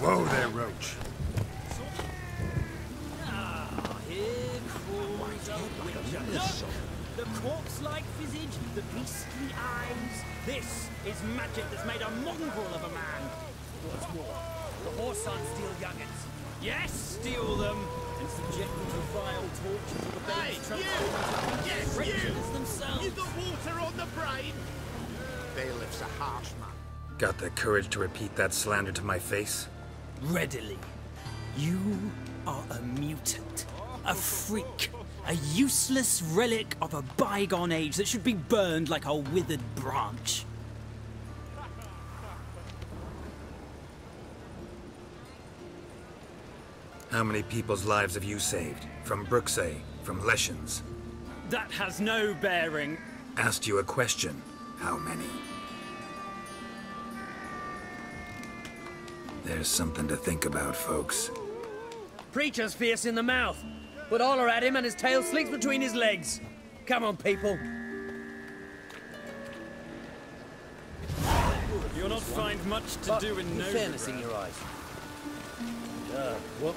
Whoa there, Roach. Ah, here crawls a wizard. The corpse-like visage, the beastly eyes. This is magic that's made a mongrel of a man. What's more, the horse on steal youngins. Yes, steal them and subject them to vile torture to the hey, Trump you! Yes, you! Themselves. You got water on the brain? Uh, Bailiff's a harsh man. Got the courage to repeat that slander to my face? Readily. You are a mutant, a freak, a useless relic of a bygone age that should be burned like a withered branch. How many people's lives have you saved? From bruxae, from Leshens? That has no bearing. Asked you a question. How many? There's something to think about, folks. Preacher's fierce in the mouth, but holler at him and his tail slinks between his legs. Come on, people. You'll not find much to do in no fairness in your eyes. Uh, whoop.